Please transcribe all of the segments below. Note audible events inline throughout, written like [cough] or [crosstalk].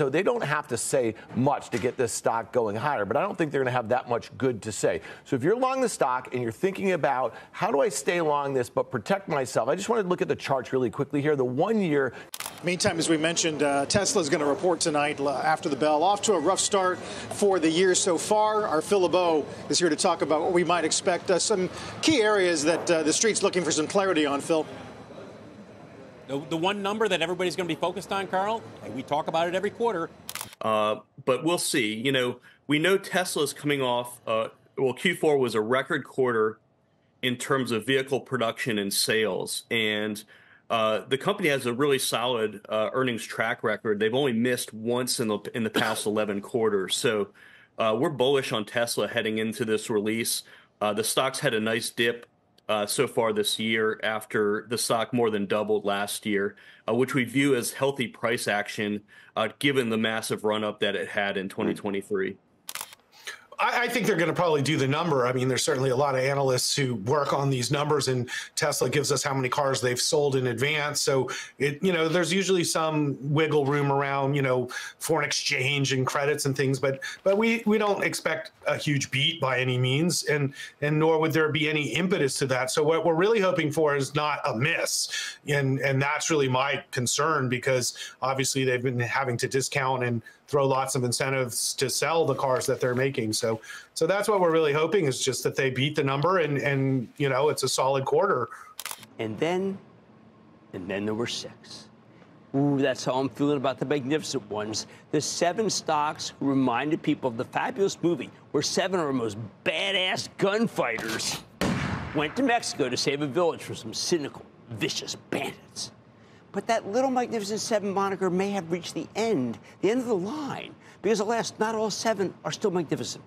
So they don't have to say much to get this stock going higher, but I don't think they're going to have that much good to say. So if you're long the stock and you're thinking about how do I stay long this but protect myself, I just want to look at the charts really quickly here. The one year. Meantime, as we mentioned, uh, Tesla is going to report tonight after the bell. Off to a rough start for the year so far. Our Phil LeBeau is here to talk about what we might expect. Uh, some key areas that uh, the street's looking for some clarity on, Phil. The, the one number that everybody's going to be focused on, Carl, we talk about it every quarter. Uh, but we'll see. You know, we know Tesla's coming off. Uh, well, Q4 was a record quarter in terms of vehicle production and sales, and uh, the company has a really solid uh, earnings track record. They've only missed once in the in the past 11 quarters. So uh, we're bullish on Tesla heading into this release. Uh, the stock's had a nice dip Uh, so far this year after the stock more than doubled last year, uh, which we view as healthy price action uh, given the massive run up that it had in hmm. 2023. I, I think they're going to probably do the number. I mean, there's certainly a lot of analysts who work on these numbers, and Tesla gives us how many cars they've sold in advance. So it, you know, there's usually some wiggle room around, you know, foreign exchange and credits and things, but but we we don't expect a huge beat by any means, and and nor would there be any impetus to that. So what we're really hoping for is not a miss, and and that's really my concern because obviously they've been having to discount and throw lots of incentives to sell the cars that they're making. So so that's what we're really hoping is just that they beat the number and and you know it's a solid quarter. And then and then there were six. Ooh, that's how I'm feeling about the magnificent ones. The seven stocks reminded people of the fabulous movie where seven of our most badass gunfighters went to Mexico to save a village from some cynical, vicious bandits. But that little Magnificent Seven moniker may have reached the end, the end of the line, because alas, not all seven are still magnificent.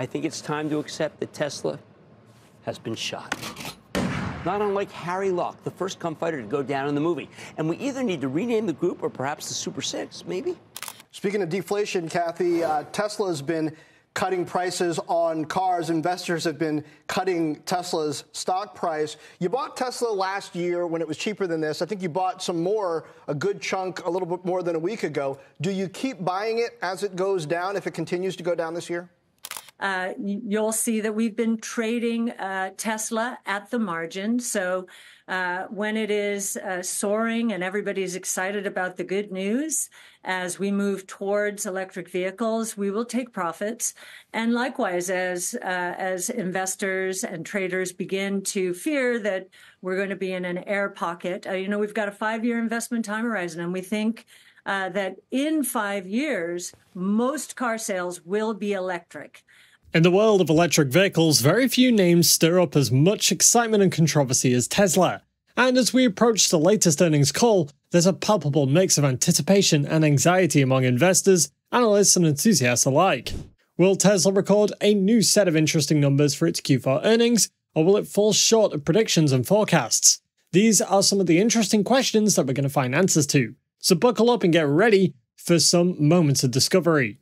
I think it's time to accept that Tesla has been shot. Not unlike Harry Luck, the first gunfighter to go down in the movie. And we either need to rename the group or perhaps the Super Six, maybe? Speaking of deflation, Cathie, uh, Tesla has been cutting prices on cars. Investors have been cutting Tesla's stock price. You bought Tesla last year when it was cheaper than this. I think you bought some more, a good chunk, a little bit more than a week ago. Do you keep buying it as it goes down if it continues to go down this year? Uh, you'll see that we've been trading uh, Tesla at the margin. So uh, when it is uh, soaring and everybody's excited about the good news, as we move towards electric vehicles, we will take profits. And likewise, as uh, as investors and traders begin to fear that we're going to be in an air pocket, uh, you know, we've got a five-year investment time horizon, and we think. that in five years, most car sales will be electric. In the world of electric vehicles, very few names stir up as much excitement and controversy as Tesla. And as we approach the latest earnings call, there's a palpable mix of anticipation and anxiety among investors, analysts, and enthusiasts alike. Will Tesla record a new set of interesting numbers for its Q4 earnings, or will it fall short of predictions and forecasts? These are some of the interesting questions that we're going to find answers to. So buckle up and get ready for some moments of discovery.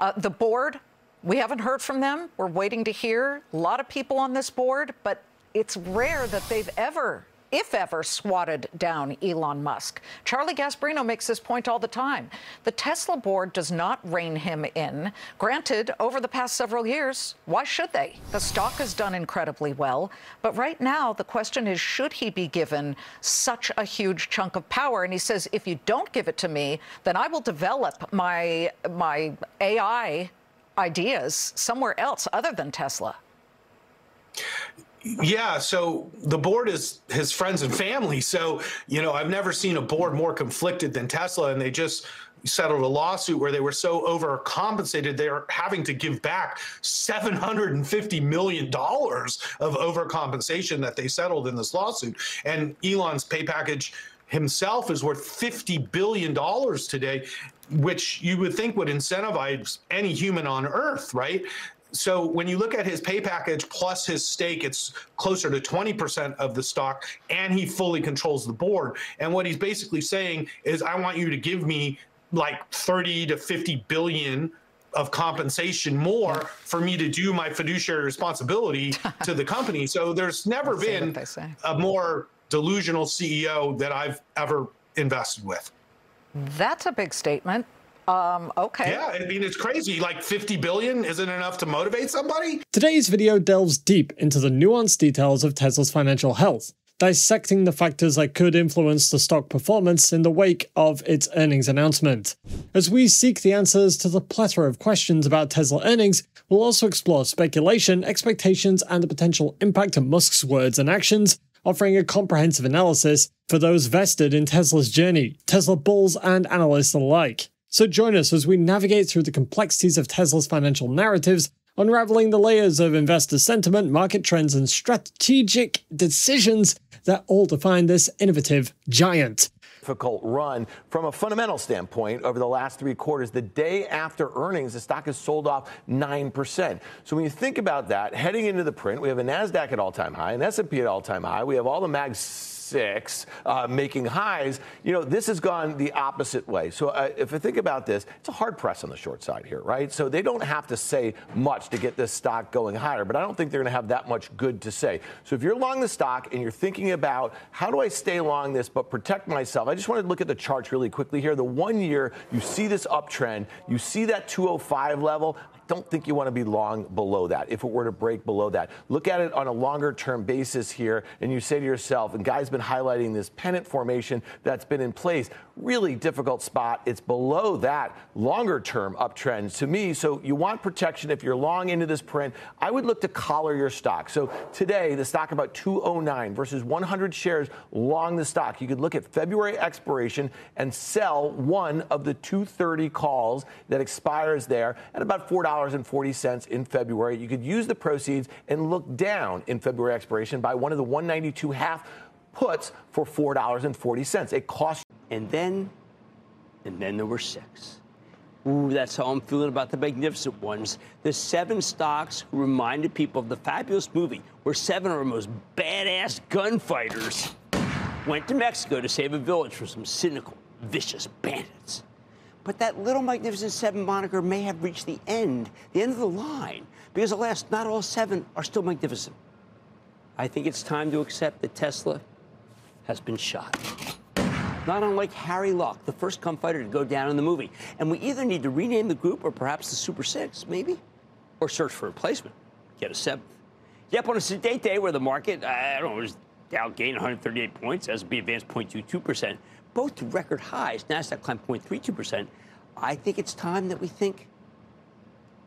Uh, the board we haven't heard from them. We're waiting to hear. A lot of people on this board, but it's rare that they've ever if ever, swatted down Elon Musk. Charlie Gasparino makes this point all the time. The Tesla board does not rein him in. Granted, over the past several years, why should they? The stock has done incredibly well. But right now, the question is should he be given such a huge chunk of power? And he says, if you don't give it to me, then I will develop my, my AI ideas somewhere else other than Tesla. Yeah, so the board is his friends and family. So, you know, I've never seen a board more conflicted than Tesla, and they just settled a lawsuit where they were so overcompensated they're having to give back 750 million dollars of overcompensation that they settled in this lawsuit and Elon's pay package himself is worth 50 billion dollars today which you would think would incentivize any human on earth, right? So when you look at his pay package plus his stake, it's closer to 20% of the stock, and he fully controls the board. And what he's basically saying is, I want you to give me like 30 to 50 billion of compensation more for me to do my fiduciary responsibility [laughs] to the company. So there's never been a more delusional CEO that I've ever invested with. That's a big statement. Um, okay. Yeah, I mean, it's crazy. Like 50 billion isn't enough to motivate somebody? Today's video delves deep into the nuanced details of Tesla's financial health, dissecting the factors that could influence the stock performance in the wake of its earnings announcement. As we seek the answers to the plethora of questions about Tesla earnings, we'll also explore speculation, expectations, and the potential impact of Musk's words and actions, offering a comprehensive analysis for those vested in Tesla's journey, Tesla bulls and analysts alike. So join us as we navigate through the complexities of Tesla's financial narratives, unraveling the layers of investor sentiment, market trends, and strategic decisions that all define this innovative giant difficult run from a fundamental standpoint over the last three quarters. The day after earnings, the stock has sold off 9%. So when you think about that, heading into the print, we have a NASDAQ at all-time high, an S&P at all-time high. We have all the mags six, uh, making highs. You know, this has gone the opposite way. So uh, if I think about this, it's a hard press on the short side here, right? So they don't have to say much to get this stock going higher, but I don't think they're going to have that much good to say. So if you're long the stock and you're thinking about how do I stay long this but protect myself, I just want to look at the charts really quickly here. The one year, you see this uptrend, you see that 205 level don't think you want to be long below that if it were to break below that. Look at it on a longer term basis here, and you say to yourself, and Guy's been highlighting this pennant formation that's been in place. Really difficult spot. It's below that longer term uptrend to me. So you want protection if you're long into this print. I would look to collar your stock. So today, the stock about 209 versus 100 shares long the stock. You could look at February expiration and sell one of the 230 calls that expires there at about $4 $4.40 in February. You could use the proceeds and look down in February expiration buy one of the 192 half puts for $4.40. It costs. And then, and then there were six. Ooh, that's how I'm feeling about the magnificent ones. The seven stocks reminded people of the fabulous movie where seven of our most badass gunfighters went to Mexico to save a village from some cynical, vicious bandits. But that little Magnificent Seven moniker may have reached the end, the end of the line, because alas, not all seven are still magnificent. I think it's time to accept that Tesla has been shot. Not unlike Harry Luck, the first cum fighter to go down in the movie. And we either need to rename the group or perhaps the Super Six, maybe? Or search for a replacement. Get a seventh. Yep, on a sedate day where the market, I don't know, was Dow gained 138 points, S&P advanced 0.22% both to record highs. NASDAQ climbed 0.32%. I think it's time that we think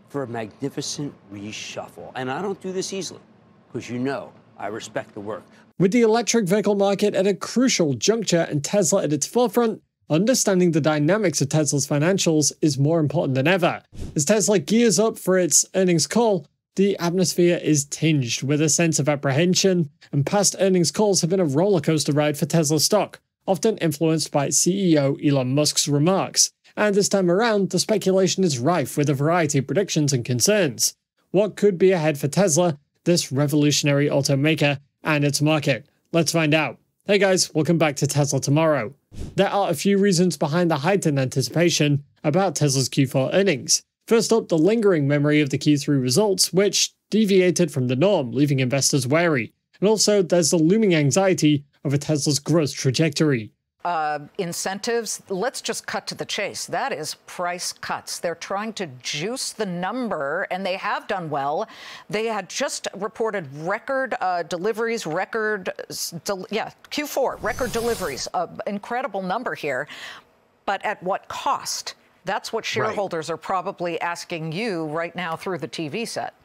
for a magnificent reshuffle. And I don't do this easily because you know I respect the work. With the electric vehicle market at a crucial juncture and Tesla at its forefront, understanding the dynamics of Tesla's financials is more important than ever. As Tesla gears up for its earnings call, the atmosphere is tinged with a sense of apprehension, and past earnings calls have been a rollercoaster ride for Tesla stock often influenced by CEO Elon Musk's remarks. And this time around, the speculation is rife with a variety of predictions and concerns. What could be ahead for Tesla, this revolutionary automaker, and its market? Let's find out. Hey guys, welcome back to Tesla Tomorrow. There are a few reasons behind the heightened anticipation about Tesla's Q4 earnings. First up, the lingering memory of the Q3 results, which deviated from the norm, leaving investors wary. And also, there's the looming anxiety over Tesla's growth trajectory. Uh, incentives, let's just cut to the chase. That is price cuts. They're trying to juice the number, and they have done well. They had just reported record uh, deliveries, record, del- yeah, Q4, record deliveries, uh, incredible number here. But at what cost? That's what shareholders right. are probably asking you right now through the TV set.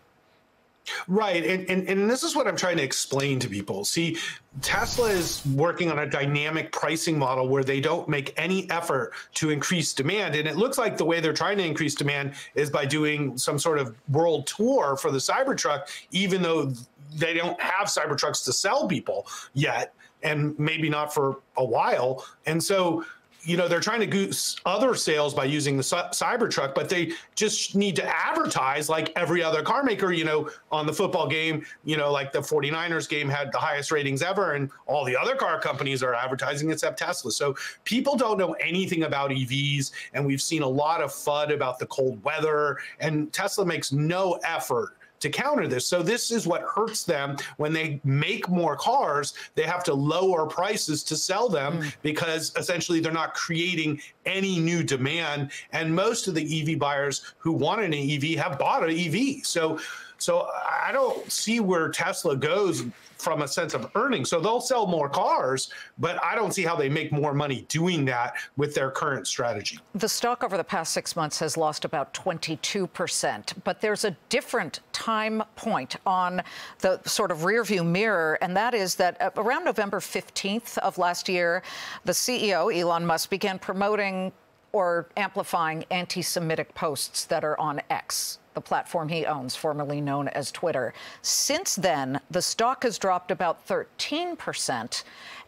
Right. And, and, and this is what I'm trying to explain to people. See, Tesla is working on a dynamic pricing model where they don't make any effort to increase demand. And it looks like the way they're trying to increase demand is by doing some sort of world tour for the Cybertruck, even though they don't have Cybertrucks to sell people yet, and maybe not for a while. And so you know they're trying to goose other sales by using the Cybertruck, but they just need to advertise like every other car maker. You know, on the football game, you know, like the 49ers game had the highest ratings ever, and all the other car companies are advertising except Tesla. So people don't know anything about EVs, and we've seen a lot of FUD about the cold weather, and Tesla makes no effort to counter this. So this is what hurts them when they make more cars, they have to lower prices to sell them mm. because essentially they're not creating any new demand. And most of the EV buyers who want an EV have bought an EV. So so I don't see where Tesla goes from a sense of earning. So they'll sell more cars, but I don't see how they make more money doing that with their current strategy. The stock over the past six months has lost about 22%, but there's a different time point on the sort of rearview mirror, and that is that uh, around November 15th of last year, the CEO, Elon Musk, began promoting or amplifying anti Semitic posts that are on X the platform he owns, formerly known as Twitter. Since then, the stock has dropped about 13%.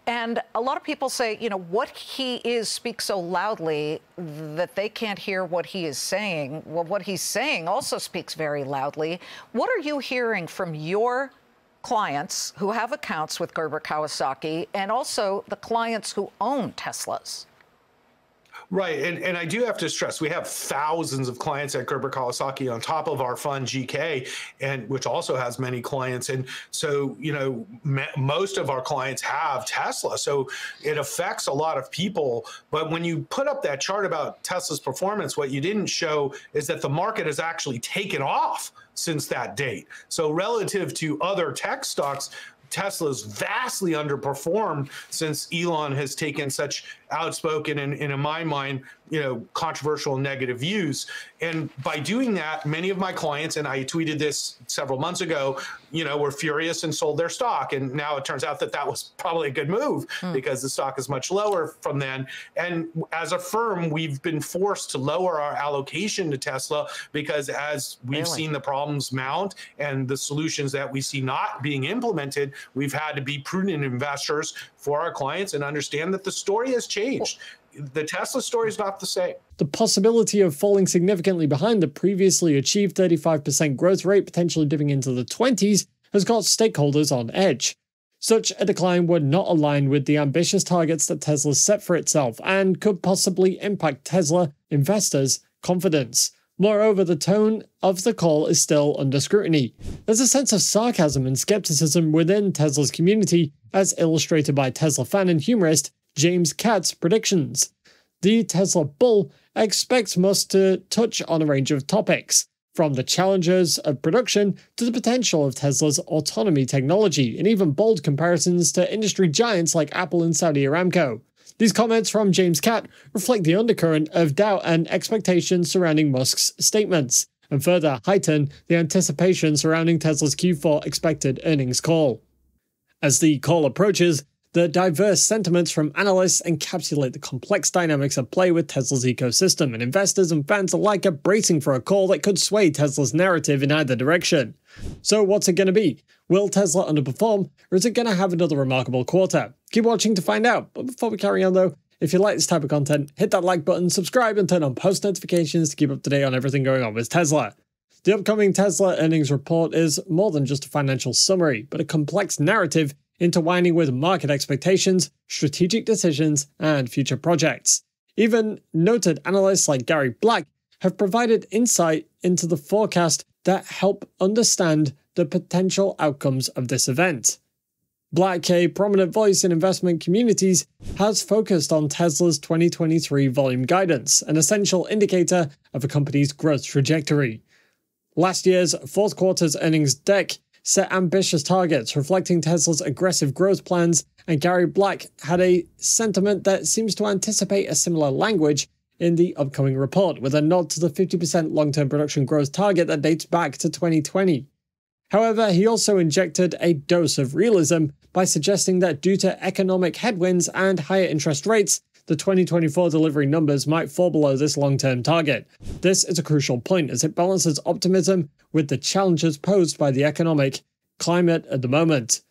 And a lot of people say, you know, what he is speaks so loudly that they can't hear what he is saying. Well, what he's saying also speaks very loudly. What are you hearing from your clients who have accounts with Gerber Kawasaki and also the clients who own Teslas? Right. And, and I do have to stress we have thousands of clients at Gerber Kawasaki on top of our fund GK, and which also has many clients. And so, you know, most of our clients have Tesla. So it affects a lot of people. But when you put up that chart about Tesla's performance, what you didn't show is that the market has actually taken off since that date. So relative to other tech stocks, Tesla's vastly underperformed since Elon has taken such outspoken and, and in my mind, you know, controversial negative views. And by doing that, many of my clients, and I tweeted this several months ago, you know, were furious and sold their stock. And now it turns out that that was probably a good move mm. because the stock is much lower from then. And as a firm, we've been forced to lower our allocation to Tesla because as we've really? seen the problems mount and the solutions that we see not being implemented, we've had to be prudent investors for our clients and understand that the story has changed. The Tesla story is not the same. The possibility of falling significantly behind the previously achieved 35% growth rate, potentially dipping into the 20s, has got stakeholders on edge. Such a decline would not align with the ambitious targets that Tesla set for itself and could possibly impact Tesla investors' confidence. Moreover, the tone of the call is still under scrutiny. There's a sense of sarcasm and skepticism within Tesla's community, as illustrated by Tesla fan and humorist James Catt's predictions. The Tesla bull expects Musk to touch on a range of topics, from the challenges of production to the potential of Tesla's autonomy technology, and even bold comparisons to industry giants like Apple and Saudi Aramco. These comments from James Catt reflect the undercurrent of doubt and expectation surrounding Musk's statements, and further heighten the anticipation surrounding Tesla's Q4 expected earnings call. As the call approaches, the diverse sentiments from analysts encapsulate the complex dynamics at play with Tesla's ecosystem, and investors and fans alike are bracing for a call that could sway Tesla's narrative in either direction. So, what's it going to be? Will Tesla underperform, or is it going to have another remarkable quarter? Keep watching to find out. But before we carry on, though, if you like this type of content, hit that like button, subscribe, and turn on post notifications to keep up to date on everything going on with Tesla. The upcoming Tesla earnings report is more than just a financial summary, but a complex narrative intertwining with market expectations, strategic decisions, and future projects. Even noted analysts like Gary Black have provided insight into the forecast that help understand the potential outcomes of this event. Black, a prominent voice in investment communities, has focused on Tesla's 2023 volume guidance, an essential indicator of a company's growth trajectory. Last year's fourth quarter's earnings deck set ambitious targets reflecting Tesla's aggressive growth plans, and Gary Black had a sentiment that seems to anticipate a similar language in the upcoming report, with a nod to the 50% long term production growth target that dates back to 2020. However, he also injected a dose of realism by suggesting that due to economic headwinds and higher interest rates, the 2024 delivery numbers might fall below this long term target. This is a crucial point as it balances optimism with the challenges posed by the economic climate at the moment.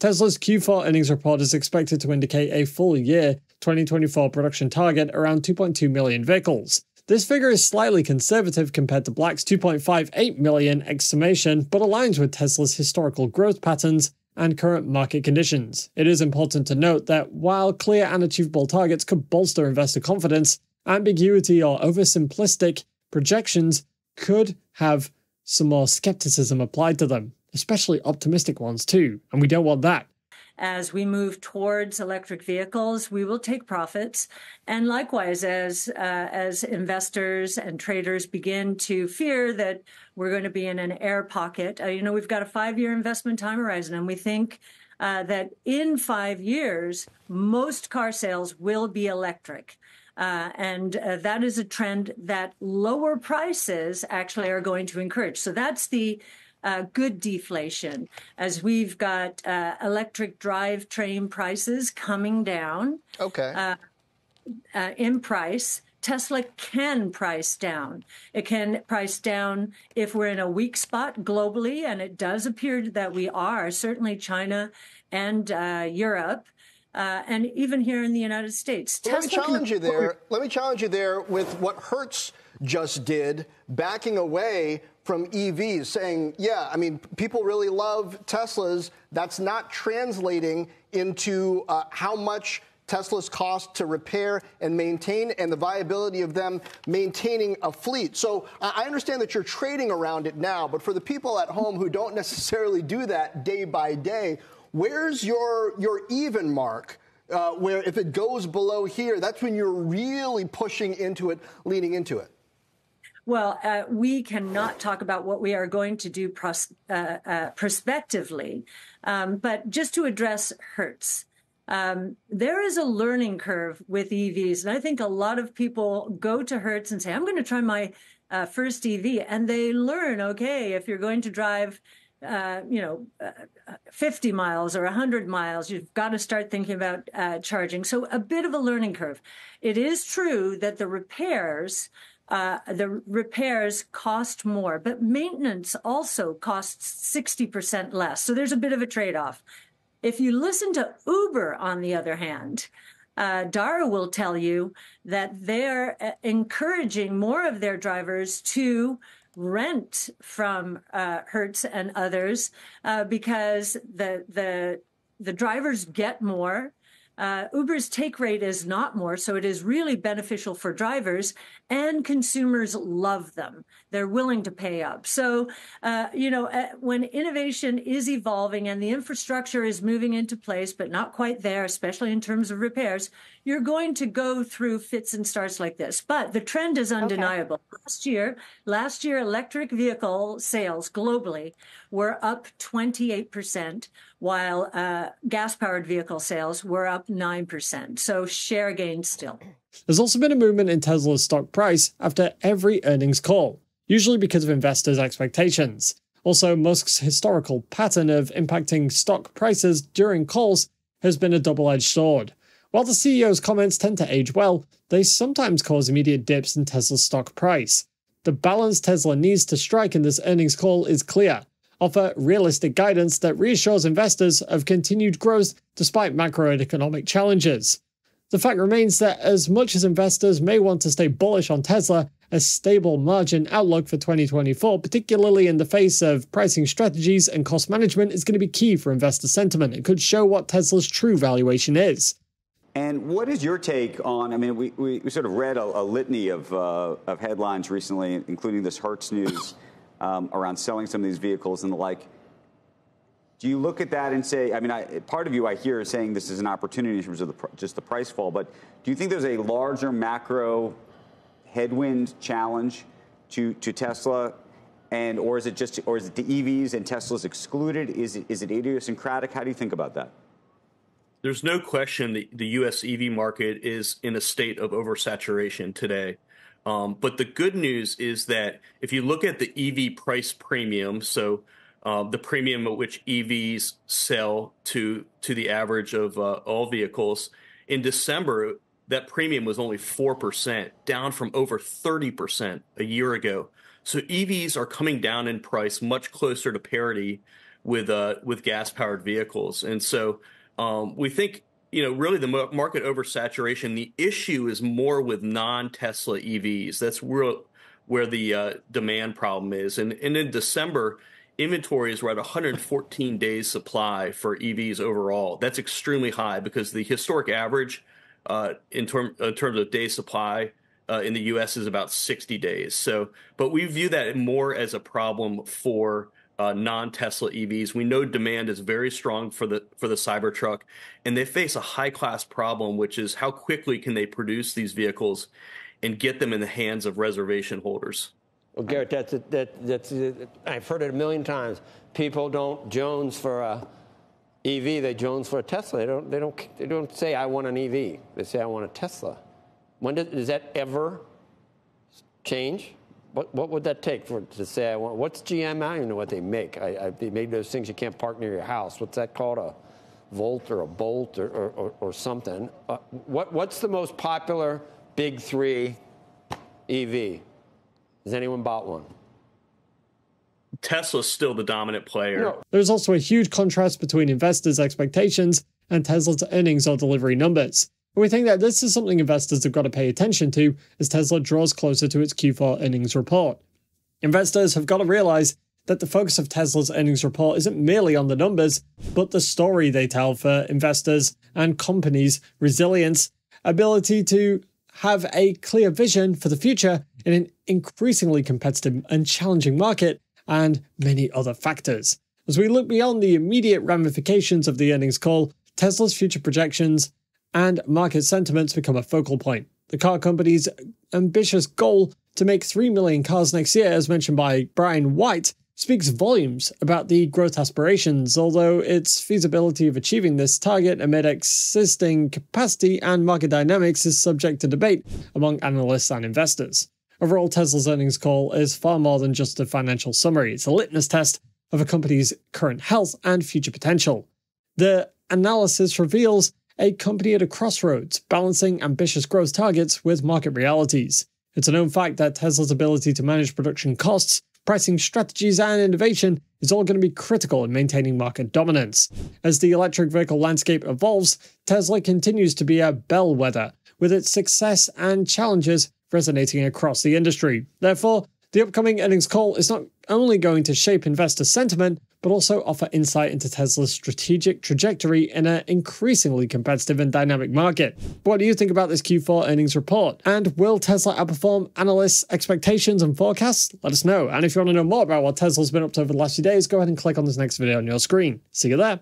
Tesla's Q4 earnings report is expected to indicate a full year 2024 production target around 2.2 million vehicles. This figure is slightly conservative compared to Black's 2.58 million estimation, but aligns with Tesla's historical growth patterns and current market conditions. It is important to note that while clear and achievable targets could bolster investor confidence, ambiguity or oversimplistic projections could have some more skepticism applied to them, especially optimistic ones too, and we don't want that as we move towards electric vehicles, we will take profits. And likewise, as uh, as investors and traders begin to fear that we're going to be in an air pocket, uh, you know, we've got a five-year investment time horizon, and we think uh, that in five years, most car sales will be electric. Uh, and uh, that is a trend that lower prices actually are going to encourage. So that's the uh, good deflation as we've got uh, electric drivetrain prices coming down. Okay. Uh, uh, in price. Tesla can price down. It can price down if we're in a weak spot globally, and it does appear that we are, certainly China and uh, Europe. Uh, and even here in the United States. Let me challenge you there. Let me challenge you there with what Hertz just did, backing away from EVs, saying, yeah, I mean, people really love Teslas. That's not translating into uh, how much Teslas cost to repair and maintain and the viability of them maintaining a fleet. So I understand that you're trading around it now, but for the people at home who don't necessarily do that day by day, where's your, your even mark? Uh, where if it goes below here, that's when you're really pushing into it, leaning into it. Well, uh, we cannot talk about what we are going to do pros- uh, uh, prospectively, um, but just to address Hertz. Um, there is a learning curve with EVs, and I think a lot of people go to Hertz and say, "I'm going to try my uh, first EV," and they learn, okay, if you're going to drive uh, you know, uh, 50 miles or 100 miles, you've got to start thinking about charging. So a bit of a learning curve. It is true that the repairs uh, the repairs cost more, but maintenance also costs 60% less. So there's a bit of a trade off. If you listen to Uber, on the other hand, uh, Dara will tell you that they're uh, encouraging more of their drivers to rent from uh, Hertz and others uh, because the the the drivers get more uh, Uber's take rate is not more, so it is really beneficial for drivers, and consumers love them. They're willing to pay up. So, uh, you know, uh, when innovation is evolving and the infrastructure is moving into place, but not quite there, especially in terms of repairs, you're going to go through fits and starts like this. But the trend is undeniable. Okay. Last year, last year, electric vehicle sales globally were up 28%, while uh, gas powered vehicle sales were up 9%. So share gain still. There's also been a movement in Tesla's stock price after every earnings call, usually because of investors' expectations. Also, Musk's historical pattern of impacting stock prices during calls has been a double edged sword. While the CEO's comments tend to age well, they sometimes cause immediate dips in Tesla's stock price. The balance Tesla needs to strike in this earnings call is clear offer realistic guidance that reassures investors of continued growth despite macroeconomic challenges. The fact remains that as much as investors may want to stay bullish on Tesla, a stable margin outlook for 2024, particularly in the face of pricing strategies and cost management, is going to be key for investor sentiment. It could show what Tesla's true valuation is. And what is your take on? I mean, we, we, we sort of read a, a litany of, uh, of headlines recently, including this Hertz news Um, around selling some of these vehicles and the like. Do you look at that and say, I mean, I, part of you I hear is saying this is an opportunity in terms of the, just the price fall, but do you think there's a larger macro headwind challenge to, to Tesla? And, or is it just, or is it the EVs and Tesla's excluded? Is it, is it idiosyncratic? How do you think about that? There's no question that the U.S. EV market is in a state of oversaturation today. Um, but the good news is that if you look at the EV price premium, so uh, the premium at which EVs sell to to the average of uh, all vehicles in December, that premium was only four percent, down from over thirty percent a year ago. So EVs are coming down in price, much closer to parity with uh, with gas powered vehicles, and so um, we think you know really the market oversaturation. The issue is more with non Tesla EVs. That's real where the uh, demand problem is, and and in December inventories were at 114 [laughs] days supply for EVs overall. That's extremely high because the historic average uh, in, term, in terms of day supply uh, in the U.S. is about 60 days. So, but we view that more as a problem for uh, non-Tesla EVs. We know demand is very strong for the for the Cybertruck, and they face a high-class problem, which is how quickly can they produce these vehicles and get them in the hands of reservation holders. Well, Garrett, that's that, that's I've heard it a million times. People don't Jones for a EV; they Jones for a Tesla. They don't. They don't. They don't say I want an EV. They say I want a Tesla. When does, does that ever change? What, what would that take for to say I want? What's GM? I don't even know what they make. I, I, they made those things you can't park near your house. What's that called? A Volt or a Bolt or, or, or, or something. Uh, what, what's the most popular big three EV? Has anyone bought one? Tesla's still the dominant player. No. There's also a huge contrast between investors' expectations and Tesla's earnings or delivery numbers. And we think that this is something investors have got to pay attention to as Tesla draws closer to its Q4 earnings report. Investors have got to realize that the focus of Tesla's earnings report isn't merely on the numbers, but the story they tell for investors and companies' resilience, ability to have a clear vision for the future in an increasingly competitive and challenging market, and many other factors. As we look beyond the immediate ramifications of the earnings call, Tesla's future projections and market sentiments become a focal point. The car company's ambitious goal to make 3 million cars next year, as mentioned by Brian White, speaks volumes about the growth aspirations, although its feasibility of achieving this target amid existing capacity and market dynamics is subject to debate among analysts and investors. Overall, Tesla's earnings call is far more than just a financial summary, it's a litmus test of a company's current health and future potential. The analysis reveals a company at a crossroads, balancing ambitious growth targets with market realities. It's a known fact that Tesla's ability to manage production costs, pricing strategies, and innovation is all going to be critical in maintaining market dominance. As the electric vehicle landscape evolves, Tesla continues to be a bellwether, with its success and challenges resonating across the industry. Therefore, the upcoming earnings call is not only going to shape investor sentiment, but also offer insight into Tesla's strategic trajectory in an increasingly competitive and dynamic market. What do you think about this Q4 earnings report? And will Tesla outperform analysts' expectations and forecasts? Let us know. And if you want to know more about what Tesla's been up to over the last few days, go ahead and click on this next video on your screen. See you there.